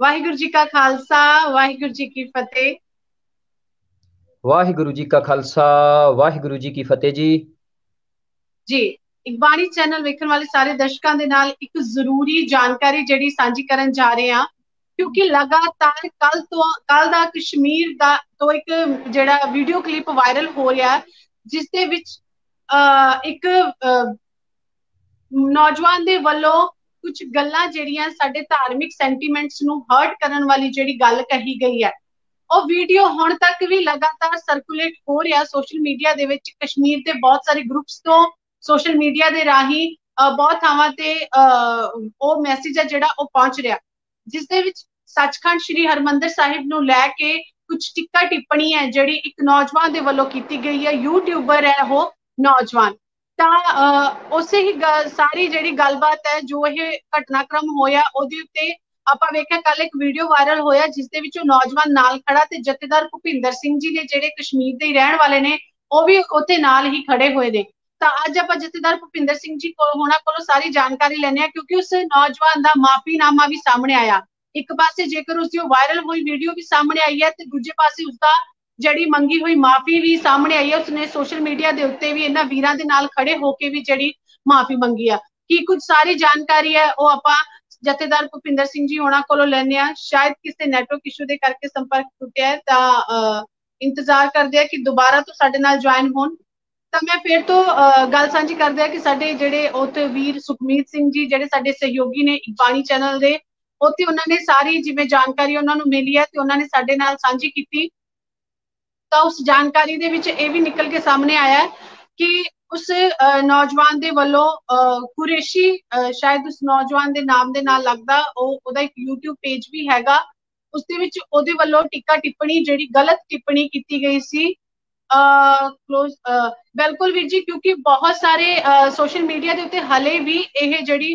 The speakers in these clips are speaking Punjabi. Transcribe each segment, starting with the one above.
ਵਾਹਿਗੁਰੂ ਜੀ ਕਾ ਖਾਲਸਾ ਵਾਹਿਗੁਰੂ ਜੀ ਕੀ ਫਤਿਹ। ਵਾਹਿਗੁਰੂ ਜੀ ਕਾ ਖਾਲਸਾ ਵਾਹਿਗੁਰੂ ਜੀ ਕੀ ਫਤਿਹ ਜੀ। ਜੀ ਇਕਬਾਣੀ ਚੈਨਲ ਵੇਖਣ ਵਾਲੇ ਸਾਰੇ ਦਰਸ਼ਕਾਂ ਦੇ ਨਾਲ ਇੱਕ ਜ਼ਰੂਰੀ ਜਾਣਕਾਰੀ ਜਿਹੜੀ ਸਾਂਝੀ ਕਰਨ ਜਾ ਰਹੇ ਹਾਂ। ਕਿਉਂਕਿ ਲਗਾਤਾਰ ਕੱਲ ਤੋਂ ਕੱਲ ਦਾ ਕਸ਼ਮੀਰ ਦਾ ਤੋਂ ਇੱਕ ਜਿਹੜਾ ਵੀਡੀਓ ਕਲਿੱਪ ਵਾਇਰਲ ਹੋ ਰਿਹਾ ਜਿਸ ਦੇ ਵਿੱਚ ਇੱਕ ਨੌਜਵਾਨ ਦੇ ਵੱਲੋਂ ਕੁਝ ਗੱਲਾਂ ਜਿਹੜੀਆਂ ਸਾਡੇ ਧਾਰਮਿਕ ਸੈਂਟੀਮੈਂਟਸ ਨੂੰ ਹਰਟ ਕਰਨ ਵਾਲੀ ਜਿਹੜੀ ਗੱਲ ਕਹੀ ਗਈ ਹੈ, ਉਹ ਵੀਡੀਓ ਹੁਣ ਤੱਕ ਵੀ ਲਗਾਤਾਰ ਸਰਕੂਲੇਟ ਹੋ ਰਿਹਾ ਸੋਸ਼ਲ ਮੀਡੀਆ ਦੇ ਵਿੱਚ। ਕਸ਼ਮੀਰ ਦੇ ਬਹੁਤ ਸਾਰੇ ਗਰੁੱਪਸ ਤੋਂ ਸੋਸ਼ਲ ਮੀਡੀਆ ਦੇ ਰਾਹੀਂ ਬਹੁਤ ਥਾਵਾਂ ਤੇ ਉਹ ਮੈਸੇਜ ਹੈ ਜਿਹੜਾ ਉਹ ਪਹੁੰਚ ਰਿਹਾ। ਜਿਸ ਦੇ ਵਿੱਚ ਸੱਚਖੰਡ ਸ੍ਰੀ ਹਰਮੰਦਰ ਸਾਹਿਬ ਨੂੰ ਲੈ ਕੇ ਕੁਝ ਟਿੱਕਾ ਟਿੱਪਣੀ ਹੈ ਜਿਹੜੀ ਇੱਕ ਨੌਜਵਾਨ ਦੇ ਵੱਲੋਂ ਕੀਤੀ ਗਈ ਹੈ ਯੂਟਿਊਬਰ ਹੈ ਉਹ ਨੌਜਵਾਨ। ਤਾਂ ਉਸੇ ਹੀ ਸਾਰੀ ਜਿਹੜੀ ਗੱਲਬਾਤ ਹੈ, ਜੋ ਇਹ ਘਟਨਾਕ੍ਰਮ ਹੋਇਆ, ਉਹਦੇ ਉੱਤੇ ਆਪਾਂ ਵੇਖਿਆ ਕੱਲ ਇੱਕ ਵੀਡੀਓ ਵਾਇਰਲ ਹੋਇਆ ਜਿਸ ਦੇ ਵਿੱਚ ਉਹ ਨੌਜਵਾਨ ਨਾਲ ਖੜਾ ਤੇ ਜਥੇਦਾਰ ਭੁਪਿੰਦਰ ਸਿੰਘ ਜੀ ਨੇ ਜਿਹੜੇ ਕਸ਼ਮੀਰ ਦੇ ਰਹਿਣ ਵਾਲੇ ਨੇ, ਉਹ ਵੀ ਉੱਥੇ ਨਾਲ ਹੀ ਖੜੇ ਹੋਏ ਨੇ। ਤਾਂ ਅੱਜ ਆਪਾਂ ਜਥੇਦਾਰ ਭੁਪਿੰਦਰ ਸਿੰਘ ਜੀ ਕੋਲ ਹੋਣਾ ਕੋਲੋਂ ਸਾਰੀ ਜਾਣਕਾਰੀ ਲੈਣੇ ਆ ਕਿਉਂਕਿ ਉਸ ਨੌਜਵਾਨ ਦਾ ਮਾਫੀਨਾਮਾ ਵੀ ਸਾਹਮਣੇ ਆਇਆ। ਇੱਕ ਪਾਸੇ ਜੇਕਰ ਉਸ ਦੀ ਵਾਇਰਲ ਹੋਈ ਵੀਡੀਓ ਵੀ ਸਾਹਮਣੇ ਆਈ ਹੈ, ਤੇ ਦੂਜੇ ਪਾਸੇ ਉਸ ਦਾ ਜਿਹੜੀ ਮੰਗੀ ਹੋਈ ਮਾਫੀ ਵੀ ਸਾਹਮਣੇ ਆਈ ਹੈ, ਉਸਨੇ ਸੋਸ਼ਲ ਮੀਡੀਆ ਦੇ ਉੱਤੇ ਵੀ ਇਹਨਾਂ ਵੀਰਾਂ ਦੇ ਨਾਲ ਖੜੇ ਹੋ ਕੇ ਵੀ ਜਿਹੜੀ ਮਾਫੀ ਮੰਗੀ ਆ। ਕੀ ਕੁਝ ਸਾਰੀ ਜਾਣਕਾਰੀ ਹੈ, ਉਹ ਆਪਾਂ ਜਥੇਦਾਰ ਭੁਪਿੰਦਰ ਸਿੰਘ ਜੀ ਹੋਣਾ ਕੋਲੋਂ ਲੈਣੇ ਆ ਸ਼ਾਇਦ ਕਿਸੇ ਨੈਟਵਰਕ ਇਸ਼ੂ ਦੇ ਕਰਕੇ ਸੰਪਰਕ ਟੁੱਟਿਆ ਤਾਂ ਇੰਤਜ਼ਾਰ ਕਰਦੇ ਆ ਕਿ ਦੁਬਾਰਾ ਤੋਂ ਸਾਡੇ ਨਾਲ ਜੁਆਇਨ ਹੋਣ। ਤਾਂ ਮੈਂ ਫਿਰ ਤੋਂ ਗੱਲ ਸਾਂਝੀ ਕਰਦੇ ਆ ਕਿ ਸਾਡੇ ਜਿਹੜੇ ਉੱਥੇ ਵੀਰ ਸੁਖਮੀਤ ਸਿੰਘ ਜੀ, ਜਿਹੜੇ ਸਾਡੇ ਸਹਿਯੋਗੀ ਨੇ ਇਕਬਾਣੀ ਚੈਨਲ ਦੇ, ਉੱਥੇ ਉਹਨਾਂ ਨੇ ਸਾਰੀ ਜਿਵੇਂ ਜਾਣਕਾਰੀ ਉਹਨਾਂ ਨੂੰ ਮਿਲੀ ਹੈ, ਤੇ ਉਹਨਾਂ ਨੇ ਸਾਡੇ ਨਾਲ ਸਾਂਝੀ ਕੀਤੀ। ਤਾਂ ਉਸ ਜਾਣਕਾਰੀ ਦੇ ਵਿੱਚ ਇਹ ਵੀ ਨਿਕਲ ਕੇ ਸਾਹਮਣੇ ਆਇਆ ਕਿ ਉਸ ਨੌਜਵਾਨ ਦੇ ਵੱਲੋਂ ਕੁਰੇਸ਼ੀ ਸ਼ਾਇਦ ਉਸ ਨੌਜਵਾਨ ਦੇ ਨਾਮ ਦੇ ਨਾਲ ਲੱਗਦਾ ਉਹ, ਉਹਦਾ ਇੱਕ YouTube ਪੇਜ ਵੀ ਹੈਗਾ। ਉਸ ਦੇ ਵਿੱਚ ਉਹਦੇ ਵੱਲੋਂ ਟਿੱਕਾ ਟਿੱਪਣੀ, ਜਿਹੜੀ ਗਲਤ ਟਿੱਪਣੀ ਕੀਤੀ ਗਈ ਸੀ ਕਲੋਜ਼ ਬਿਲਕੁਲ ਵੀਰ ਜੀ, ਕਿਉਂਕਿ ਬਹੁਤ ਸਾਰੇ ਸੋਸ਼ਲ ਮੀਡੀਆ ਦੇ ਉੱਤੇ ਹਲੇ ਵੀ ਇਹ ਜਿਹੜੀ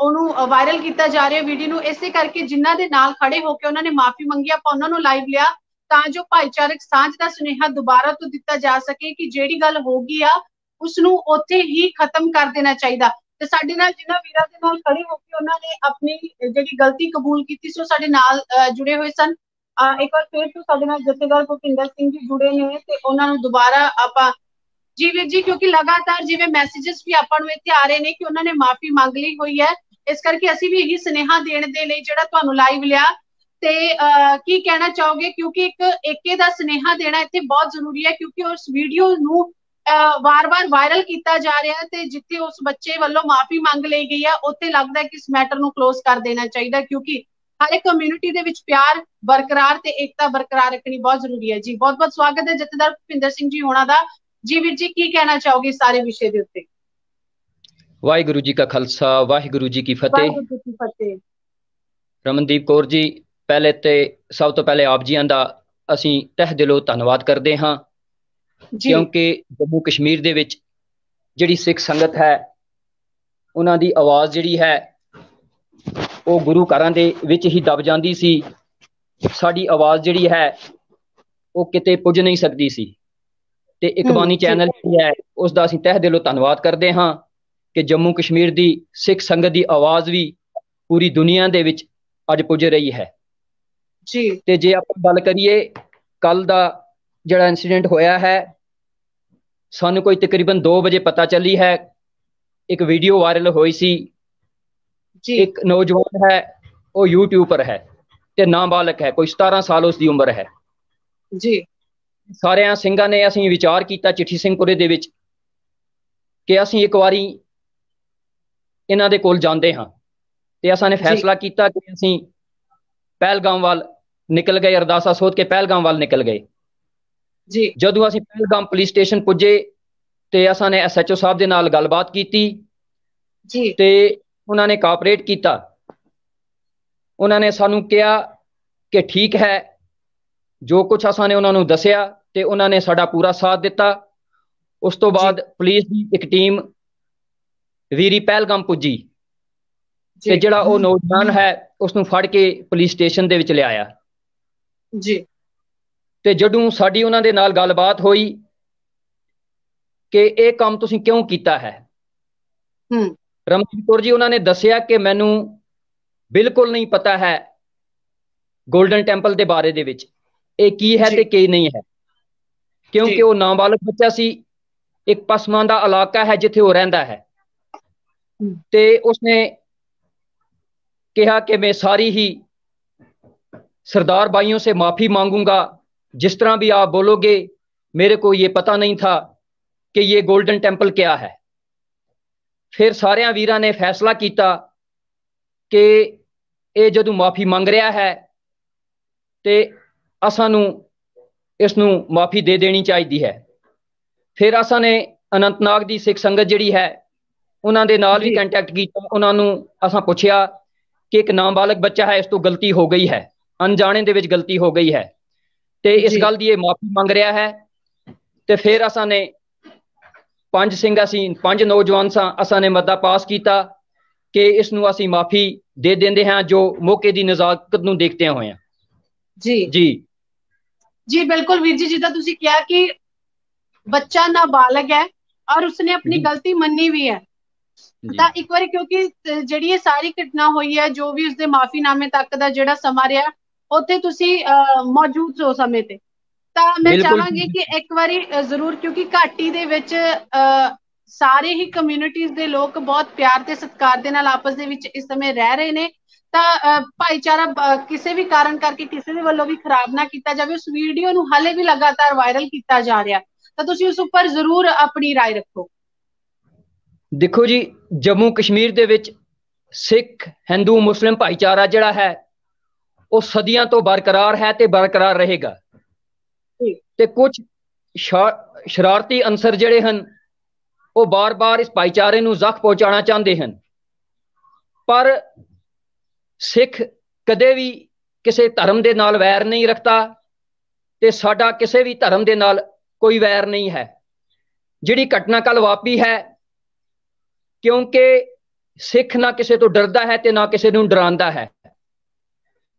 ਉਹਨੂੰ ਵਾਇਰਲ ਕੀਤਾ ਜਾ ਰਿਹਾ ਵੀਡੀਓ ਨੂੰ, ਇਸੇ ਕਰਕੇ ਜਿਨ੍ਹਾਂ ਦੇ ਨਾਲ ਖੜੇ ਹੋ ਕੇ ਉਹਨਾਂ ਨੇ ਮਾਫੀ ਮੰਗੀ, ਆਪਾਂ ਉਹਨਾਂ ਨੂੰ ਲਾਈਵ ਲਿਆ। ਤਾਂ ਜੋ ਭਾਈਚਾਰਕ ਸਾਂਝ ਦਾ ਸੁਨੇਹਾ ਦੁਬਾਰਾ ਤੋਂ ਦਿੱਤਾ ਜਾ ਸਕੇ ਕਿ ਜਿਹੜੀ ਗੱਲ ਹੋ ਗਈ ਆ ਉਸ ਨੂੰ ਉੱਥੇ ਹੀ ਖਤਮ ਕਰ ਦੇਣਾ ਚਾਹੀਦਾ। ਤੇ ਸਾਡੇ ਨਾਲ ਜਿਨ੍ਹਾਂ ਵੀਰਾਂ ਦੇ ਨਾਲ ਖੜੇ ਹੋ ਕੇ ਉਹਨਾਂ ਨੇ ਆਪਣੀ ਜਿਹੜੀ ਗਲਤੀ ਕਬੂਲ ਕੀਤੀ ਸੀ ਸਾਡੇ ਨਾਲ ਜੁੜੇ ਹੋਏ ਸਨ। ਇੱਕ ਵਾਰ ਫੇਰ ਤੋਂ ਸਾਡੇ ਨਾਲ ਜਥੇਦਾਰ ਭੁਪਿੰਦਰ ਸਿੰਘ ਜੀ ਜੁੜੇ ਨੇ ਤੇ ਉਹਨਾਂ ਨੂੰ ਦੁਬਾਰਾ ਆਪਾਂ ਜੀ ਵੀਰ ਜੀ, ਕਿਉਂਕਿ ਲਗਾਤਾਰ ਜਿਵੇਂ ਮੈਸੇजेस ਵੀ ਆਪਾਂ ਨੂੰ ਇੱਥੇ ਆ ਰਹੇ ਨੇ ਕਿ ਉਹਨਾਂ ਨੇ ਮਾਫੀ ਮੰਗ ਲਈ ਹੋਈ ਹੈ, ਇਸ ਕਰਕੇ ਅਸੀਂ ਵੀ ਇਹੀ ਸੁਨੇਹਾ ਦੇਣ ਦੇ ਲਈ ਜਿਹੜਾ ਤੁਹਾਨੂੰ ਲਾਈਵ ਲਿਆ। ਤੇ ਕੀ ਕਹਿਣਾ ਚਾਹੋਗੇ? ਕਿਉਂਕਿ ਇੱਕ ਏਕੇ ਦਾ ਸੁਨੇਹਾ ਦੇਣਾ ਇੱਥੇ ਬਹੁਤ ਜ਼ਰੂਰੀ ਹੈ ਕਿਉਂਕਿ ਉਸ ਵੀਡੀਓ ਨੂੰ ਵਾਰ-ਵਾਰ ਵਾਇਰਲ ਕੀਤਾ ਜਾ ਰਿਹਾ ਤੇ ਜਿੱਥੇ ਉਸ ਬੱਚੇ ਵੱਲੋਂ ਮਾਫੀ ਮੰਗ ਲਈ ਗਈ ਹੈ ਉੱਥੇ ਲੱਗਦਾ ਹੈ ਕਿ ਇਸ ਮੈਟਰ ਨੂੰ ক্লোਜ਼ ਕਰ ਦੇਣਾ ਚਾਹੀਦਾ ਕਿਉਂਕਿ ਹਰ ਇੱਕ ਕਮਿਊਨਿਟੀ ਦੇ ਵਿੱਚ ਪਿਆਰ ਬਰਕਰਾਰ ਤੇ ਏਕਤਾ ਬਰਕਰਾਰ ਰੱਖਣੀ ਬਹੁਤ ਜ਼ਰੂਰੀ ਹੈ। ਜੀ ਬਹੁਤ-ਬਹੁਤ ਸਵਾਗਤ ਹੈ ਜਥੇਦਾਰ ਭੁਪਿੰਦਰ ਸਿੰਘ ਜੀ ਹੋਣਾ ਦਾ। ਜੀ ਵੀਰ ਜੀ ਕੀ ਕਹਿਣਾ ਚਾਹੋਗੇ ਸਾਰੇ ਵਿਸ਼ੇ ਦੇ ਉੱਤੇ? ਵਾਹਿਗੁਰੂ ਜੀ ਕਾ ਖਾਲਸਾ ਵਾਹਿਗੁਰੂ ਜੀ ਕੀ ਫਤਿਹ। ਵਾਹਿਗੁਰੂ ਜੀ ਕੀ ਫਤਿਹ। ਰਮਨਦੀਪ ਕੌਰ ਜੀ ਪਹਿਲੇ ਤੇ ਸਭ ਤੋਂ ਪਹਿਲੇ ਆਪ ਜੀਆਂ ਦਾ ਅਸੀਂ ਤਹਿ ਦਿਲੋਂ ਧੰਨਵਾਦ ਕਰਦੇ ਹਾਂ। ਕਿਉਂਕਿ ਜੰਮੂ ਕਸ਼ਮੀਰ ਦੇ ਵਿੱਚ ਜਿਹੜੀ ਸਿੱਖ ਸੰਗਤ ਹੈ ਉਹਨਾਂ ਦੀ ਆਵਾਜ਼ ਜਿਹੜੀ ਹੈ ਉਹ ਗੁਰੂ ਘਰਾਂ ਦੇ ਵਿੱਚ ਹੀ ਦਬ ਜਾਂਦੀ ਸੀ। ਸਾਡੀ ਆਵਾਜ਼ ਜਿਹੜੀ ਹੈ ਉਹ ਕਿਤੇ ਪੁੱਜ ਨਹੀਂ ਸਕਦੀ ਸੀ। ਤੇ ਇਕਬਾਨੀ ਚੈਨਲ ਜਿਹੜੀ ਹੈ ਉਸ ਦਾ ਅਸੀਂ ਤਹਿ ਦਿਲੋਂ ਧੰਨਵਾਦ ਕਰਦੇ ਹਾਂ ਕਿ ਜੰਮੂ ਕਸ਼ਮੀਰ ਦੀ ਸਿੱਖ ਸੰਗਤ ਦੀ ਆਵਾਜ਼ ਵੀ ਪੂਰੀ ਦੁਨੀਆ ਦੇ ਵਿੱਚ ਅੱਜ ਪੁੱਜ ਰਹੀ ਹੈ। ਜੀ। ਤੇ ਜੇ ਆਪਾਂ ਗੱਲ ਕਰੀਏ ਕੱਲ ਦਾ ਜਿਹੜਾ ਇਨਸੀਡੈਂਟ ਹੋਇਆ ਹੈ ਸਾਨੂੰ ਕੋਈ ਤਕਰੀਬਨ 2 ਵਜੇ ਪਤਾ ਚੱਲੀ ਹੈ ਇੱਕ ਵੀਡੀਓ ਵਾਇਰਲ ਹੋਈ ਸੀ। ਜੀ। ਇੱਕ ਨੌਜਵਾਨ ਹੈ ਉਹ ਯੂਟਿਊਬਰ ਹੈ ਤੇ ਨਾਬਾਲਗ ਹੈ ਕੋਈ 17 ਸਾਲ ਉਸ ਦੀ ਉਮਰ ਹੈ। ਜੀ। ਸਾਰਿਆਂ ਸਿੰਘਾਂ ਨੇ ਅਸੀਂ ਵਿਚਾਰ ਕੀਤਾ ਚਿੱਠੀ ਸਿੰਘਪੁਰੇ ਦੇ ਵਿੱਚ ਕਿ ਅਸੀਂ ਇੱਕ ਵਾਰੀ ਇਹਨਾਂ ਦੇ ਕੋਲ ਜਾਂਦੇ ਹਾਂ। ਤੇ ਅਸਾਂ ਨੇ ਫੈਸਲਾ ਕੀਤਾ ਕਿ ਅਸੀਂ ਪਹਿਲਗਾਮ ਵੱਲ ਨਿਕਲ ਗਏ ਅਰਦਾਸਾ ਸੋਧ ਕੇ ਪਹਿਲਗਾਮ ਵੱਲ ਨਿਕਲ ਗਏ। ਜੀ। ਜਦੋਂ ਅਸੀਂ ਪਹਿਲਗਾਮ ਪੁਲਿਸ ਸਟੇਸ਼ਨ ਪੁੱਜੇ ਤੇ ਅਸਾਂ ਨੇ ਐਸਐਚਓ ਸਾਹਿਬ ਦੇ ਨਾਲ ਗੱਲਬਾਤ ਕੀਤੀ ਜੀ। ਤੇ ਉਹਨਾਂ ਨੇ ਕਾਪਰੇਟ ਕੀਤਾ। ਉਹਨਾਂ ਨੇ ਸਾਨੂੰ ਕਿਹਾ ਕਿ ਠੀਕ ਹੈ ਜੋ ਕੁਝ ਅਸਾਂ ਨੇ ਉਹਨਾਂ ਨੂੰ ਦੱਸਿਆ ਤੇ ਉਹਨਾਂ ਨੇ ਸਾਡਾ ਪੂਰਾ ਸਾਥ ਦਿੱਤਾ। ਉਸ ਤੋਂ ਬਾਅਦ ਪੁਲਿਸ ਦੀ ਇੱਕ ਟੀਮ ਵੀਰੀ ਪਹਿਲਗਾਮ ਪੁੱਜੀ ਤੇ ਜਿਹੜਾ ਉਹ ਨੌਜਵਾਨ ਹੈ ਉਸ ਨੂੰ ਫੜ ਕੇ ਪੁਲਿਸ ਸਟੇਸ਼ਨ ਦੇ ਵਿੱਚ ਲਿਆਇਆ। ਜੀ। ਤੇ ਜਦੋਂ ਸਾਡੀ ਉਹਨਾਂ ਦੇ ਨਾਲ ਗੱਲਬਾਤ ਹੋਈ ਕਿ ਇਹ ਕੰਮ ਤੁਸੀਂ ਕਿਉਂ ਕੀਤਾ ਹੈ? ਹੂੰ। ਰਮਨਦੀਪ ਕੌਰ ਜੀ ਉਹਨਾਂ ਨੇ ਦੱਸਿਆ ਕਿ ਮੈਨੂੰ ਬਿਲਕੁਲ ਨਹੀਂ ਪਤਾ ਹੈ 골ਡਨ ਟੈਂਪਲ ਦੇ ਬਾਰੇ ਦੇ ਵਿੱਚ। ਇਹ ਕੀ ਹੈ ਤੇ ਕੀ ਨਹੀਂ ਹੈ? ਕਿਉਂਕਿ ਉਹ ਨਾਬਾਲਗ ਬੱਚਾ ਸੀ ਇੱਕ ਪਸਮਾਂਦਾ ਇਲਾਕਾ ਹੈ ਜਿੱਥੇ ਉਹ ਰਹਿੰਦਾ ਹੈ। ਤੇ ਉਸਨੇ ਕਿਹਾ ਕਿ ਮੈਂ ਸਾਰੀ ਹੀ सरदार भाइयों से माफी मांगूंगा जिस तरह भी आप बोलोगे मेरे को ये पता नहीं था कि ये गोल्डन टेंपल क्या है ਫਿਰ ਸਾਰਿਆਂ ਵੀਰਾਂ ਨੇ ਫੈਸਲਾ ਕੀਤਾ ਕਿ ਇਹ ਜਦੋਂ ਮਾਫੀ ਮੰਗ ਰਿਹਾ ਹੈ ਤੇ ਅਸਾਂ ਨੂੰ ਇਸ ਨੂੰ ਮਾਫੀ ਦੇ ਦੇਣੀ ਚਾਹੀਦੀ ਹੈ ਫਿਰ ਅਸਾਂ ਨੇ ਅਨੰਤਨਾਗ ਦੀ ਸਿੱਖ ਸੰਗਤ ਜਿਹੜੀ ਹੈ ਉਹਨਾਂ ਦੇ ਨਾਲ ਵੀ ਕੰਟੈਕਟ ਕੀਤਾ ਉਹਨਾਂ ਨੂੰ ਅਸਾਂ ਪੁੱਛਿਆ ਕਿ ਇੱਕ ਨਾਬਾਲਗ ਬੱਚਾ ਹੈ ਇਸ ਤੋਂ ਗਲਤੀ ਹੋ ਗਈ ਹੈ ਅਣਜਾਣੇ ਦੇ ਵਿੱਚ ਗਲਤੀ ਹੋ ਗਈ ਹੈ। ਤੇ ਇਸ ਗੱਲ ਦੀ ਇਹ ਮਾਫੀ ਮੰਗ ਰਿਹਾ ਹੈ। ਤੇ ਫਿਰ ਅਸਾਂ ਨੇ ਪੰਜ ਸਿੰਘ ਅਸੀਂ ਪੰਜ ਨੌਜਵਾਨ ਸਾਂ ਅਸਾਂ ਨੇ ਮੱਦਾ ਪਾਸ ਕੀਤਾ ਕਿ ਇਸ ਨੂੰ ਅਸੀਂ ਮਾਫੀ ਦੇ ਦਿੰਦੇ ਹਾਂ ਜੋ ਮੌਕੇ ਦੀ ਨਜ਼ਾਕਤ ਨੂੰ ਦੇਖਦੇ ਹੋਏ ਹਾਂ ਜੀ। ਜੀ। ਜੀ ਬਿਲਕੁਲ ਵੀਰ ਜੀ ਜਿੱਦਾਂ ਤੁਸੀਂ ਕਿਹਾ ਕਿ ਬੱਚਾ ਨਾਬਾਲਗ ਹੈ ਔਰ ਉਸਨੇ ਆਪਣੀ ਗਲਤੀ ਮੰਨੀ ਵੀ ਹੈ। ਤਾਂ ਇੱਕ ਵਾਰੀ ਕਿਉਂਕਿ ਜਿਹੜੀ ਇਹ ਸਾਰੀ ਘਟਨਾ ਹੋਈ ਹੈ ਜੋ ਵੀ ਉਸਦੇ ਮਾਫੀਨਾਮੇ ਤੱਕ ਦਾ ਜਿਹੜਾ ਸਮਾਂ ਰਿਹਾ ਉੱਥੇ ਤੁਸੀਂ ਮੌਜੂਦ ਹੋ ਸਮੇਂ ਤੇ ਤਾਂ ਮੈਂ ਚਾਹਾਂਗੀ ਕਿ ਇੱਕ ਵਾਰੀ ਜ਼ਰੂਰ ਕਿਉਂਕਿ ਘਾਟੀ ਦੇ ਵਿੱਚ ਸਾਰੇ ਹੀ ਕਮਿਊਨਿਟੀਆਂ ਦੇ ਲੋਕ ਬਹੁਤ ਪਿਆਰ ਤੇ ਸਤਿਕਾਰ ਦੇ ਨਾਲ ਆਪਸ ਦੇ ਵਿੱਚ ਇਸ ਸਮੇਂ ਰਹਿ ਰਹੇ ਨੇ ਤਾਂ ਭਾਈਚਾਰਾ ਕਿਸੇ ਵੀ ਕਾਰਨ ਕਰਕੇ ਕਿਸੇ ਦੇ ਵੱਲੋਂ ਵੀ ਖਰਾਬ ਨਾ ਕੀਤਾ ਜਾਵੇ ਉਸ ਵੀਡੀਓ ਨੂੰ ਹਲੇ ਵੀ ਲਗਾਤਾਰ ਵਾਇਰਲ ਕੀਤਾ ਜਾ ਰਿਹਾ ਤਾਂ ਤੁਸੀਂ ਉਸ ਉੱਪਰ ਜ਼ਰੂਰ ਆਪਣੀ رائے ਰੱਖੋ ਦੇਖੋ ਜੀ ਜੰਮੂ ਕਸ਼ਮੀਰ ਦੇ ਵਿੱਚ ਸਿੱਖ ਹਿੰਦੂ ਮੁਸਲਿਮ ਭਾਈਚਾਰਾ ਜਿਹੜਾ ਹੈ ਉਹ ਸਦੀਆਂ ਤੋਂ ਬਰਕਰਾਰ ਹੈ ਤੇ ਬਰਕਰਾਰ ਰਹੇਗਾ। ਤੇ ਕੁਝ ਸ਼ਰਾਰਤੀ ਅੰਸਰ ਜਿਹੜੇ ਹਨ ਉਹ ਬਾਰ-ਬਾਰ ਇਸ ਭਾਈਚਾਰੇ ਨੂੰ ਜ਼ਖ ਪਹੁੰਚਾਉਣਾ ਚਾਹੁੰਦੇ ਹਨ। ਪਰ ਸਿੱਖ ਕਦੇ ਵੀ ਕਿਸੇ ਧਰਮ ਦੇ ਨਾਲ ਵੈਰ ਨਹੀਂ ਰੱਖਦਾ ਤੇ ਸਾਡਾ ਕਿਸੇ ਵੀ ਧਰਮ ਦੇ ਨਾਲ ਕੋਈ ਵੈਰ ਨਹੀਂ ਹੈ। ਜਿਹੜੀ ਘਟਨਾ ਕੱਲ ਵਾਪੀ ਹੈ ਕਿਉਂਕਿ ਸਿੱਖ ਨਾ ਕਿਸੇ ਤੋਂ ਡਰਦਾ ਹੈ ਤੇ ਨਾ ਕਿਸੇ ਨੂੰ ਡਰਾਉਂਦਾ ਹੈ।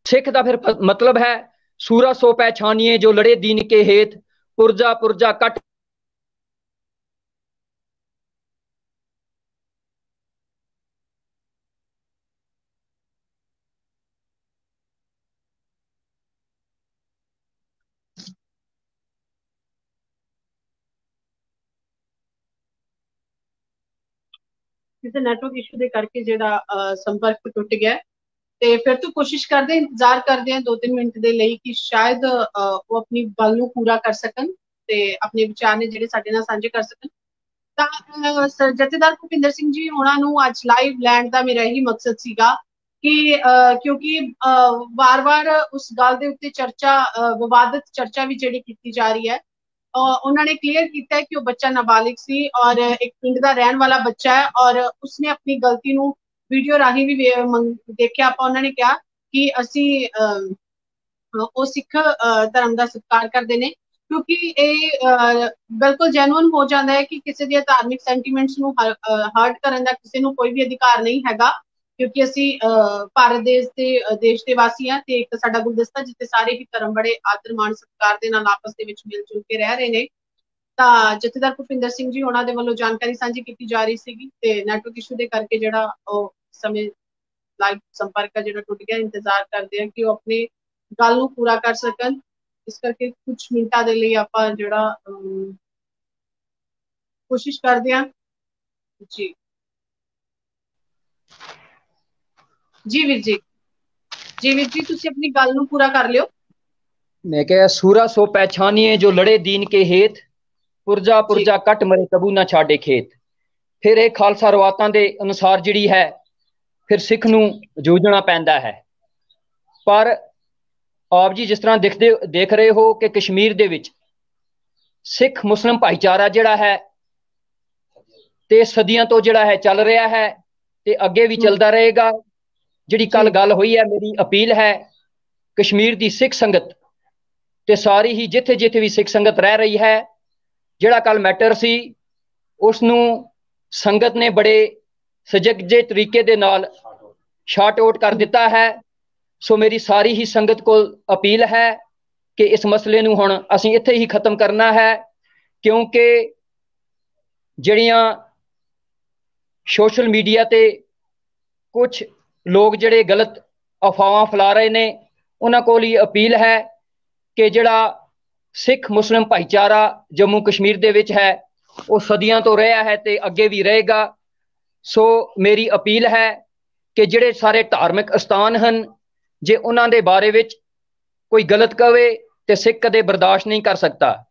ਸਿੱਖ ਦਾ ਫਿਰ ਮਤਲਬ ਹੈ, ਸੂਰਾ ਸੋ ਪਹਿਚਾਨੀਏ ਜੋ ਲੜੇ ਦੀਨ ਕੇ ਹੇਤ, ਪੁਰਜਾ ਪੁਰਜਾ ਕਟ ਕਿਸੇ ਨੈਟਵਰਕ ਇਸ਼ੂ ਦੇ ਕਰਕੇ ਜਿਹੜਾ ਸੰਪਰਕ ਟੁੱਟ ਗਿਆ ਤੇ ਫਿਰ ਤੋਂ ਕੋਸ਼ਿਸ਼ ਕਰਦੇ, ਇੰਤਜ਼ਾਰ ਕਰਦੇ ਆ 2-3 ਮਿੰਟ ਦੇ ਲਈ ਕਿ ਸ਼ਾਇਦ ਉਹ ਆਪਣੀ ਗੱਲ ਨੂੰ ਪੂਰਾ ਕਰ ਸਕਣ ਤੇ ਆਪਣੇ ਵਿਚਾਰ ਨੇ ਜਿਹੜੇ ਸਾਡੇ ਨਾਲ ਸਾਂਝੇ ਕਰ ਸਕਣ। ਤਾਂ ਜਥੇਦਾਰ ਭੁਪਿੰਦਰ ਸਿੰਘ ਜੀ ਉਹਨਾਂ ਨੂੰ ਅੱਜ ਲਾਈਵ ਲੈਂਡ ਦਾ ਮੇਰਾ ਇਹੀ ਮਕਸਦ ਸੀਗਾ ਕਿ ਕਿਉਂਕਿ ਵਾਰ-ਵਾਰ ਉਸ ਗੱਲ ਦੇ ਉੱਤੇ ਚਰਚਾ ਵਿਵਾਦਿਤ ਚਰਚਾ ਵੀ ਜਿਹੜੀ ਕੀਤੀ ਜਾ ਰਹੀ ਹੈ ਉਹਨਾਂ ਨੇ ਕਲੀਅਰ ਕੀਤਾ ਕਿ ਉਹ ਬੱਚਾ ਨਾਬਾਲਿਗ ਸੀ ਔਰ ਇੱਕ ਪਿੰਡ ਦਾ ਰਹਿਣ ਵਾਲਾ ਬੱਚਾ ਹੈ ਔਰ ਉਸਨੇ ਆਪਣੀ ਗਲਤੀ ਨੂੰ ਵੀਡੀਓ ਰਾਹੀਂ ਵੀ ਦੇਖਿਆ, ਆਪਾਂ ਉਹਨਾਂ ਨੇ ਕਿਹਾ ਕਿ ਅਸੀਂ ਉਹ ਸਿੱਖ ਧਰਮ ਦਾ ਸਤਿਕਾਰ ਕਰਦੇ ਨੇ, ਕਿਉਂਕਿ ਇਹ ਬਿਲਕੁਲ ਜੈਨੂਇਨ ਹੋ ਜਾਂਦਾ ਹੈ ਕਿ ਕਿਸੇ ਦੀਆਂ ਧਾਰਮਿਕ ਸੈਂਟੀਮੈਂਟਸ ਨੂੰ ਹਰਟ ਕਰਨ ਦਾ ਕਿਸੇ ਨੂੰ ਕੋਈ ਵੀ ਅਧਿਕਾਰ ਨਹੀਂ ਹੈਗਾ, ਕਿਉਂਕਿ ਅਸੀਂ ਭਾਰਤ ਦੇਸ਼ ਦੇ ਦੇਸ਼ ਦੇ ਵਾਸੀ ਆ ਤੇ ਇੱਕ ਸਾਡਾ ਗੁਲਦਸਤਾ ਜਿੱਥੇ ਸਾਰੇ ਹੀ ਧਰਮ ਬੜੇ ਆਦਰ ਮਾਣ ਸਤਿਕਾਰ ਦੇ ਨਾਲ ਆਪਸ ਦੇ ਵਿੱਚ ਮਿਲ ਜੁਲ ਕੇ ਰਹਿ ਰਹੇ ਨੇ, ਤਾਂ ਜਥੇਦਾਰ ਭੁਪਿੰਦਰ ਸਿੰਘ ਜੀ ਉਹਨਾਂ ਦੇ ਵੱਲੋਂ ਜਾਣਕਾਰੀ ਸਾਂਝੀ ਕੀਤੀ ਜਾ ਰਹੀ ਸੀਗੀ ਤੇ ਨੈਟਵਰਕ ਇਸ਼ੂ ਦੇ ਕਰਕੇ ਜਿਹੜਾ ਉਹ ਸਮੇਂ ਲਾਈਵ ਸੰਪਰਕ ਜਿਹੜਾ ਟੁੱਟ ਗਿਆ ਇੰਤਜ਼ਾਰ ਕਰਦੇ ਆ ਕਿ ਉਹ ਆਪਣੇ ਗੱਲ ਨੂੰ ਪੂਰਾ ਕਰ ਸਕਣ। ਇਸ ਕਰਕੇ ਕੁਝ ਮਿੰਟਾਂ ਦੇ ਲਈ ਆਪਾਂ ਜਿਹੜਾ ਕੋਸ਼ਿਸ਼ ਕਰਦੇ ਆ। ਜੀ। ਜੀ ਵੀਰ ਜੀ। ਜੀ ਵੀਰ ਜੀ ਤੁਸੀਂ ਆਪਣੀ ਗੱਲ ਨੂੰ ਪੂਰਾ ਕਰ ਲਿਓ। ਮੈਂ ਕਿਹਾ ਸੂਰਾ ਸੋ ਪਹਿਚਾਨੀਏ ਜੋ ਲੜੇ ਦੀਨ ਕੇ ਹੇਤ ਪੁਰਜਾ ਪੁਰਜਾ ਕੱਟ ਮਰੇ ਕਬੂ ਨਾ ਛਾੜੇ ਖੇਤ। ਫਿਰ ਇਹ ਖਾਲਸਾ ਰਵਾਤਾਂ ਦੇ ਅਨੁਸਾਰ ਜਿਹੜੀ ਹੈ ਫਿਰ ਸਿੱਖ ਨੂੰ ਜੂਝਣਾ ਪੈਂਦਾ ਹੈ। ਪਰ ਆਪ ਜੀ ਜਿਸ ਤਰ੍ਹਾਂ ਦੇਖਦੇ ਦੇਖ ਰਹੇ ਹੋ ਕਿ ਕਸ਼ਮੀਰ ਦੇ ਵਿੱਚ ਸਿੱਖ ਮੁਸਲਮ ਭਾਈਚਾਰਾ ਜਿਹੜਾ ਹੈ ਤੇ ਸਦੀਆਂ ਤੋਂ ਜਿਹੜਾ ਹੈ ਚੱਲ ਰਿਹਾ ਹੈ ਤੇ ਅੱਗੇ ਵੀ ਚੱਲਦਾ ਰਹੇਗਾ। ਜਿਹੜੀ ਕੱਲ ਗੱਲ ਹੋਈ ਹੈ ਮੇਰੀ ਅਪੀਲ ਹੈ ਕਸ਼ਮੀਰ ਦੀ ਸਿੱਖ ਸੰਗਤ ਤੇ ਸਾਰੀ ਹੀ ਜਿੱਥੇ ਜਿੱਥੇ ਵੀ ਸਿੱਖ ਸੰਗਤ ਰਹਿ ਰਹੀ ਹੈ ਜਿਹੜਾ ਕੱਲ ਮੈਟਰ ਸੀ ਉਸ ਨੂੰ ਸੰਗਤ ਨੇ ਬੜੇ ਸਜਗਜੇ ਤਰੀਕੇ ਦੇ ਨਾਲ ਸ਼ਾਰਟ ਆਊਟ ਕਰ ਦਿੱਤਾ ਹੈ, ਸੋ ਮੇਰੀ ਸਾਰੀ ਹੀ ਸੰਗਤ ਕੋਲ ਅਪੀਲ ਹੈ ਕਿ ਇਸ ਮਸਲੇ ਨੂੰ ਹੁਣ ਅਸੀਂ ਇੱਥੇ ਹੀ ਖਤਮ ਕਰਨਾ ਹੈ, ਕਿਉਂਕਿ ਜਿਹੜੀਆਂ ਸੋਸ਼ਲ ਮੀਡੀਆ ਤੇ ਕੁਝ ਲੋਕ ਜਿਹੜੇ ਗਲਤ ਅਫਵਾਹਾਂ ਫੈਲਾ ਰਹੇ ਨੇ, ਉਹਨਾਂ ਕੋਲ ਹੀ ਅਪੀਲ ਹੈ ਕਿ ਜਿਹੜਾ ਸਿੱਖ ਮੁਸਲਮ ਭਾਈਚਾਰਾ ਜੰਮੂ ਕਸ਼ਮੀਰ ਦੇ ਵਿੱਚ ਹੈ, ਉਹ ਸਦੀਆਂ ਤੋਂ ਰਿਹਾ ਹੈ ਤੇ ਅੱਗੇ ਵੀ ਰਹੇਗਾ। ਸੋ ਮੇਰੀ ਅਪੀਲ ਹੈ ਕਿ ਜਿਹੜੇ ਸਾਰੇ ਧਾਰਮਿਕ ਸਥਾਨ ਹਨ ਜੇ ਉਹਨਾਂ ਦੇ ਬਾਰੇ ਵਿੱਚ ਕੋਈ ਗਲਤ ਕਵੇ ਤੇ ਸਿੱਖ ਕਦੇ ਬਰਦਾਸ਼ਤ ਨਹੀਂ ਕਰ ਸਕਦਾ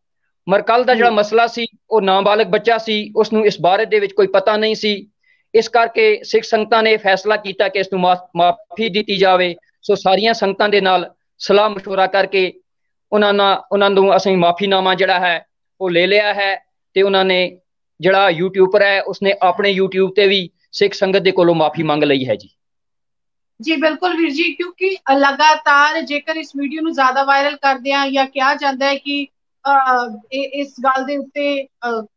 ਮਰਕਲ ਦਾ ਜਿਹੜਾ ਮਸਲਾ ਸੀ ਉਹ ਨਾਬਾਲਗ ਬੱਚਾ ਸੀ ਉਸ ਨੂੰ ਇਸ ਬਾਰੇ ਦੇ ਵਿੱਚ ਕੋਈ ਪਤਾ ਨਹੀਂ ਸੀ ਇਸ ਕਰਕੇ ਸਿੱਖ ਸੰਗਤਾਂ ਨੇ ਫੈਸਲਾ ਕੀਤਾ ਕਿ ਇਸ ਨੂੰ ਮਾਫੀ ਦਿੱਤੀ ਜਾਵੇ ਸੋ ਸਾਰੀਆਂ ਸੰਗਤਾਂ ਦੇ ਨਾਲ ਸਲਾਹ مشورہ ਕਰਕੇ ਉਹਨਾਂ ਨਾਲ ਉਹਨਾਂ ਨੂੰ ਅਸੀਂ ਮਾਫੀਨਾਮਾ ਜਿਹੜਾ ਹੈ ਉਹ ਲੈ ਲਿਆ ਹੈ ਤੇ ਉਹਨਾਂ ਨੇ ਜਿਹੜਾ ਯੂਟਿਊਬਰ ਹੈ, ਉਸਨੇ ਆਪਣੇ YouTube ਤੇ ਵੀ ਸਿੱਖ ਸੰਗਤ ਦੇ ਕੋਲੋਂ ਮਾਫੀ ਮੰਗ ਲਈ ਹੈ ਜੀ। ਜੀ, ਬਿਲਕੁਲ ਵੀਰ ਜੀ, ਕਿਉਂਕਿ ਲਗਾਤਾਰ ਜੇਕਰ ਇਸ ਵੀਡੀਓ ਨੂੰ ਜ਼ਿਆਦਾ ਵਾਇਰਲ ਕਰਦੇ ਆ ਜਾਂ ਕਿਹਾ ਜਾਂਦਾ ਹੈ ਕਿ ਇਸ ਗੱਲ ਦੇ ਉੱਤੇ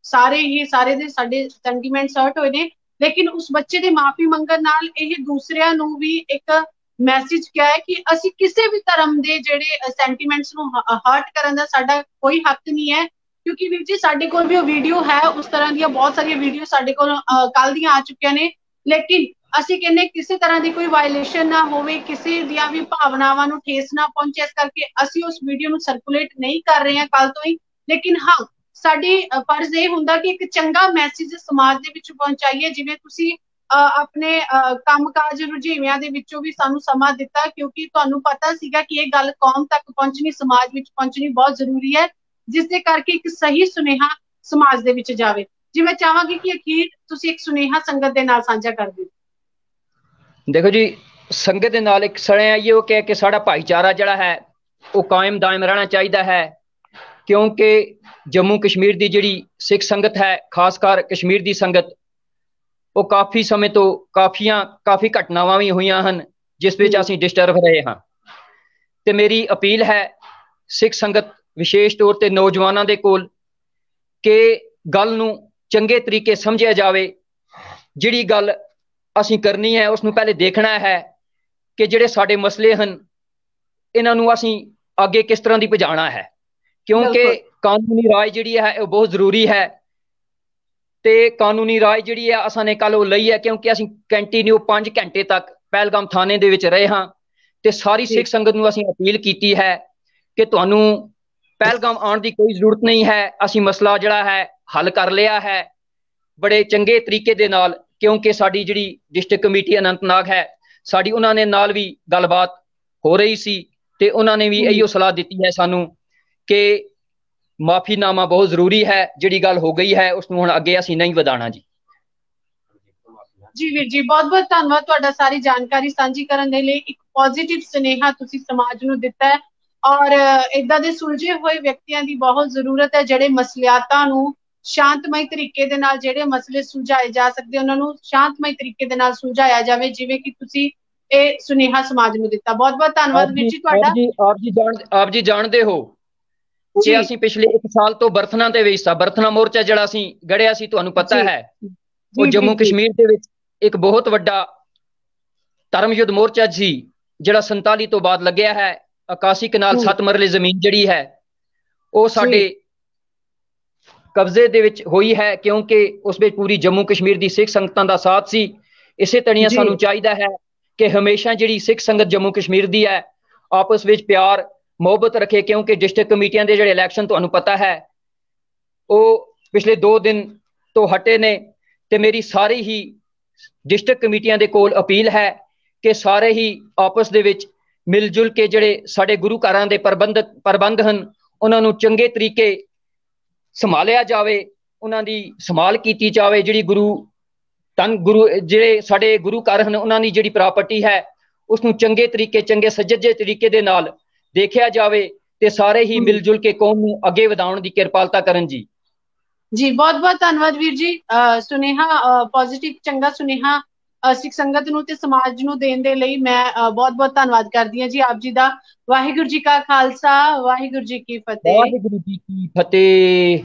ਸਾਰੇ ਹੀ, ਸਾਰੇ ਦੇ ਸਾਡੇ ਸੈਂਟੀਮੈਂਟਸ ਹਰਟ ਹੋਏ ਨੇ, ਲੇਕਿਨ ਉਸ ਬੱਚੇ ਦੇ ਮਾਫੀ ਮੰਗਣ ਨਾਲ ਇਹ ਦੂਸਰਿਆਂ ਨੂੰ ਵੀ ਇੱਕ ਮੈਸੇਜ ਕਿਹਾ ਹੈ ਕਿ ਅਸੀਂ ਕਿਸੇ ਵੀ ਧਰਮ ਦੇ ਜਿਹੜੇ ਸੈਂਟੀਮੈਂਟਸ ਨੂੰ ਹਰਟ ਕਰਨ ਦਾ ਸਾਡਾ ਕੋਈ ਹੱਕ ਨਹੀਂ ਹੈ। ਕਿਉਂਕਿ ਵੀਰ ਜੀ, ਸਾਡੇ ਕੋਲ ਵੀ ਉਹ ਵੀਡੀਓ ਹੈ, ਉਸ ਤਰ੍ਹਾਂ ਦੀਆਂ ਬਹੁਤ ਸਾਰੀਆਂ ਵੀਡੀਓ ਸਾਡੇ ਕੋਲ ਕੱਲ ਦੀਆਂ ਆ ਚੁੱਕੀਆਂ ਨੇ। ਲੇਕਿਨ ਅਸੀਂ ਕਹਿੰਨੇ ਕਿਸੇ ਤਰ੍ਹਾਂ ਦੀ ਕੋਈ ਵਾਇਲੇਸ਼ਨ ਨਾ ਹੋਵੇ, ਕਿਸੇ ਦੀਆਂ ਵੀ ਭਾਵਨਾਵਾਂ ਨੂੰ ਠੇਸ ਨਾ ਪਹੁੰਚੇ, ਇਸ ਕਰਕੇ ਅਸੀਂ ਉਸ ਵੀਡੀਓ ਨੂੰ ਸਰਕੂਲੇਟ ਨਹੀਂ ਕਰ ਰਹੇ ਹਾਂ ਕੱਲ ਤੋਂ ਹੀ। ਲੇਕਿਨ ਹਾਂ, ਸਾਡੀ ਫਰਜ਼ ਇਹ ਹੁੰਦਾ ਕਿ ਇੱਕ ਚੰਗਾ ਮੈਸੇਜ ਸਮਾਜ ਦੇ ਵਿੱਚ ਪਹੁੰਚਾਈਏ, ਜਿਵੇਂ ਤੁਸੀਂ ਆਪਣੇ ਕੰਮਕਾਜ ਰੁਝੇਵਿਆਂ ਦੇ ਵਿੱਚੋਂ ਵੀ ਸਾਨੂੰ ਸਮਾਂ ਦਿੱਤਾ, ਕਿਉਂਕਿ ਤੁਹਾਨੂੰ ਪਤਾ ਸੀਗਾ ਕਿ ਇਹ ਗੱਲ ਕੌਮ ਤੱਕ ਪਹੁੰਚਣੀ, ਸਮਾਜ ਵਿੱਚ ਪਹੁੰਚਣੀ ਬਹੁਤ ਜ਼ਰੂਰੀ ਹੈ। ਜਿਸ ਦੇ ਕਰਕੇ ਇੱਕ ਸਹੀ ਸੁਨੇਹਾ ਸਮਾਜ ਦੇ ਵਿੱਚ ਜਾਵੇ। ਜਿਵੇਂ ਚਾਹਾਂਗੀ ਕਿ ਅਖੀਰ ਤੁਸੀਂ ਇੱਕ ਸੁਨੇਹਾ ਸੰਗਤ ਦੇ ਨਾਲ ਸਾਂਝਾ ਕਰ ਦਿਓ। ਦੇਖੋ ਜੀ ਸੰਗਤ ਦੇ ਨਾਲ ਇੱਕ ਸੜਿਆ ਉਹ ਕਹੇ ਕਿ ਸਾਡਾ ਭਾਈਚਾਰਾ ਜਿਹੜਾ ਹੈ ਉਹ ਕਾਇਮ ਦਾਇਮ ਰਹਿਣਾ ਚਾਹੀਦਾ ਹੈ। ਕਿਉਂਕਿ ਜੰਮੂ ਕਸ਼ਮੀਰ ਦੀ ਜਿਹੜੀ ਸਿੱਖ ਸੰਗਤ ਹੈ ਖਾਸ ਕਰ ਕਸ਼ਮੀਰ ਦੀ ਸੰਗਤ ਉਹ ਕਾਫੀ ਸਮੇਂ ਤੋਂ ਕਾਫੀਆਂ ਕਾਫੀ ਘਟਨਾਵਾਂ ਵੀ ਹੋਈਆਂ ਹਨ ਜਿਸ ਵਿੱਚ ਅਸੀਂ ਡਿਸਟਰਬ ਰਹੇ ਹਾਂ। ਤੇ ਮੇਰੀ ਅਪੀਲ ਹੈ ਸਿੱਖ ਸੰਗਤ ਵਿਸ਼ੇਸ਼ ਤੌਰ ਤੇ ਨੌਜਵਾਨਾਂ ਦੇ ਕੋਲ ਕਿ ਗੱਲ ਨੂੰ ਚੰਗੇ ਤਰੀਕੇ ਸਮਝਿਆ ਜਾਵੇ। ਜਿਹੜੀ ਗੱਲ ਅਸੀਂ ਕਰਨੀ ਹੈ ਉਸ ਨੂੰ ਪਹਿਲੇ ਦੇਖਣਾ ਹੈ ਕਿ ਜਿਹੜੇ ਸਾਡੇ ਮਸਲੇ ਹਨ ਇਹਨਾਂ ਨੂੰ ਅਸੀਂ ਅੱਗੇ ਕਿਸ ਤਰ੍ਹਾਂ ਦੀ ਭਜਾਣਾ ਹੈ। ਕਿਉਂਕਿ ਕਾਨੂੰਨੀ ਰਾਜ ਜਿਹੜੀ ਹੈ ਉਹ ਬਹੁਤ ਜ਼ਰੂਰੀ ਹੈ ਤੇ ਕਾਨੂੰਨੀ ਰਾਜ ਜਿਹੜੀ ਹੈ ਅਸਾਂ ਨੇ ਕੱਲ ਉਹ ਲਈ ਹੈ ਕਿਉਂਕਿ ਅਸੀਂ ਕੰਟੀਨਿਊ 5 ਘੰਟੇ ਤੱਕ ਪਹਿਲਗਾਮ ਥਾਣੇ ਦੇ ਵਿੱਚ ਰਹੇ ਹਾਂ ਤੇ ਸਾਰੀ ਸਿੱਖ ਸੰਗਤ ਨੂੰ ਅਸੀਂ ਅਪੀਲ ਕੀਤੀ ਹੈ ਕਿ ਤੁਹਾਨੂੰ ਪਹਿਲਗਾਮ ਆਉਣ ਦੀ ਕੋਈ ਜ਼ਰੂਰਤ ਨਹੀਂ ਹੈ ਅਸੀਂ ਮਸਲਾ ਜਿਹੜਾ ਹੈ ਹੱਲ ਕਰ ਲਿਆ ਹੈ। ਬੜੇ ਚੰਗੇ ਤਰੀਕੇ ਦੇ ਨਾਲ ਕਿਉਂਕਿ ਸਾਡੀ ਜਿਹੜੀ ਡਿਸਟ੍ਰਿਕਟ ਕਮੇਟੀ ਅਨੰਤਨਾਗ ਹੈ ਸਾਡੀ ਉਹਨਾਂ ਨੇ ਨਾਲ ਵੀ ਗੱਲਬਾਤ ਹੋ ਰਹੀ ਸੀ ਤੇ ਉਹਨਾਂ ਨੇ ਵੀ ਇਹੋ ਸਲਾਹ ਦਿੱਤੀ ਹੈ ਸਾਨੂੰ ਕਿ ਮਾਫੀਨਾਮਾ ਬਹੁਤ ਜ਼ਰੂਰੀ ਹੈ ਜਿਹੜੀ ਗੱਲ ਹੋ ਗਈ ਹੈ ਉਸ ਨੂੰ ਹੁਣ ਅੱਗੇ ਅਸੀਂ ਨਹੀਂ ਵਧਾਣਾ ਜੀ। ਜੀ ਵੀਰ ਜੀ ਬਹੁਤ ਬਹੁਤ ਧੰਨਵਾਦ ਤੁਹਾਡਾ ਸਾਰੀ ਜਾਣਕਾਰੀ ਸਾਂਝੀ ਕਰਨ ਦੇ ਲਈ। ਇੱਕ ਪੋਜ਼ਿਟਿਵ ਸੁਨੇਹਾ ਤੁਸੀਂ ਸਮਾਜ ਨੂੰ ਦਿੱਤਾ ਹੈ। ਔਰ ਇਦਾਂ ਦੇ ਸੁਲਝੇ ਹੋਏ ਵਿਅਕਤੀਆਂ ਦੀ ਬਹੁਤ ਜ਼ਰੂਰਤ ਹੈ ਜਿਹੜੇ ਮਸਲਿਆਤਾਂ ਨੂੰ ਸ਼ਾਂਤਮਈ ਤਰੀਕੇ ਦੇ ਨਾਲ ਜਿਹੜੇ ਮਸਲੇ ਸੁਲਝਾਏ ਜਾ ਸਕਦੇ ਉਹਨਾਂ ਨੂੰ ਸ਼ਾਂਤਮਈ ਤਰੀਕੇ ਦੇ ਨਾਲ ਸੁਲਝਾਇਆ ਜਾਵੇ ਜਿਵੇਂ ਕਿ ਤੁਸੀਂ ਇਹ ਸੁਨੇਹਾ ਸਮਾਜ ਨੂੰ ਦਿੱਤਾ। ਬਹੁਤ ਬਹੁਤ ਧੰਨਵਾਦ ਵੀਰ ਜੀ ਤੁਹਾਡਾ। ਆਪ ਜੀ ਆਪ ਜੀ ਜਾਣ ਆਪ ਜੀ ਜਾਣਦੇ ਹੋ ਕਿ ਅਸੀਂ ਪਿਛਲੇ 1 ਸਾਲ ਤੋਂ ਬਰਥਨਾ ਦੇ ਵਿੱਚ ਸਾ ਬਰਥਨਾ ਮੋਰਚਾ ਜਿਹੜਾ ਅਸੀਂ ਗੜਿਆ ਸੀ ਤੁਹਾਨੂੰ ਪਤਾ ਹੈ। ਉਹ ਜੰਮੂ ਕਸ਼ਮੀਰ ਦੇ ਵਿੱਚ ਇੱਕ ਬਹੁਤ ਵੱਡਾ ਧਰਮ ਯੁੱਧ ਮੋਰਚਾ ਸੀ ਜਿਹੜਾ 47 ਤੋਂ ਬਾਅਦ ਲੱਗਿਆ ਹੈ। ਆਕਾਸ਼ੀ ਕਨਾਲ 7 ਮਰਲੇ ਜ਼ਮੀਨ ਜਿਹੜੀ ਹੈ ਉਹ ਸਾਡੇ ਕਬਜ਼ੇ ਦੇ ਵਿੱਚ ਹੋਈ ਹੈ ਕਿਉਂਕਿ ਉਸ ਵਿੱਚ ਪੂਰੀ ਜੰਮੂ ਕਸ਼ਮੀਰ ਦੀ ਸਿੱਖ ਸੰਗਤਾਂ ਦਾ ਸਾਥ ਸੀ। ਇਸੇ ਤਣੀਆਂ ਸਾਨੂੰ ਚਾਹੀਦਾ ਹੈ ਕਿ ਹਮੇਸ਼ਾ ਜਿਹੜੀ ਸਿੱਖ ਸੰਗਤ ਜੰਮੂ ਕਸ਼ਮੀਰ ਦੀ ਹੈ ਆਪਸ ਵਿੱਚ ਪਿਆਰ ਮੁਹੱਬਤ ਰੱਖੇ ਕਿਉਂਕਿ ਡਿਸਟ੍ਰਿਕਟ ਕਮੇਟੀਆਂ ਦੇ ਜਿਹੜੇ ਇਲੈਕਸ਼ਨ ਤੁਹਾਨੂੰ ਪਤਾ ਹੈ ਉਹ ਪਿਛਲੇ 2 ਦਿਨ ਤੋਂ ਹਟੇ ਨੇ ਤੇ ਮੇਰੀ ਸਾਰੀ ਹੀ ਡਿਸਟ੍ਰਿਕਟ ਕਮੇਟੀਆਂ ਦੇ ਕੋਲ ਅਪੀਲ ਹੈ ਕਿ ਸਾਰੇ ਹੀ ਆਪਸ ਦੇ ਵਿੱਚ ਮਿਲ ਜੁਲ ਕੇ ਜਿਹੜੇ ਸਾਡੇ ਗੁਰੂ ਘਰਾਂ ਦੇ ਪ੍ਰਬੰਧਕ ਪ੍ਰਬੰਧ ਹਨ ਉਹਨਾਂ ਨੂੰ ਚੰਗੇ ਤਰੀਕੇ ਸੰਭਾਲਿਆ ਜਾਵੇ ਉਹਨਾਂ ਦੀ ਸੰਭਾਲ ਕੀਤੀ ਜਾਵੇ ਜਿਹੜੀ ਗੁਰੂ ਤਨ ਗੁਰੂ ਜਿਹੜੇ ਸਾਡੇ ਗੁਰੂ ਘਰ ਹਨ ਉਹਨਾਂ ਦੀ ਜਿਹੜੀ ਪ੍ਰਾਪਰਟੀ ਹੈ ਉਸ ਨੂੰ ਚੰਗੇ ਤਰੀਕੇ ਚੰਗੇ ਸੱਜਜੇ ਤਰੀਕੇ ਦੇ ਨਾਲ ਦੇਖਿਆ ਜਾਵੇ ਤੇ ਸਾਰੇ ਹੀ ਮਿਲ ਜੁਲ ਕੇ ਕੌਮ ਨੂੰ ਅੱਗੇ ਵਧਾਉਣ ਦੀ ਕਿਰਪਾਲਤਾ ਕਰਨ ਜੀ। ਜੀ ਬਹੁਤ ਬਹੁਤ ਧੰਨਵਾਦ ਵੀਰ ਜੀ। ਸੁਨੇਹਾ ਪੋਜ਼ਿਟਿਵ ਚੰਗਾ ਸੁਨੇਹਾ ਸਿੱਖ ਸੰਗਤ ਨੂੰ ਤੇ ਸਮਾਜ ਨੂੰ ਦੇਣ ਦੇ ਲਈ ਮੈਂ ਬਹੁਤ ਬਹੁਤ ਧੰਨਵਾਦ ਕਰਦੀ ਹਾਂ ਜੀ ਆਪ ਜੀ ਦਾ। ਵਾਹਿਗੁਰੂ ਜੀ ਕਾ ਖਾਲਸਾ, ਵਾਹਿਗੁਰੂ ਜੀ ਕੀ ਫਤਿਹ। ਵਾਹਿਗੁਰੂ ਜੀ ਕੀ ਫਤਿਹ।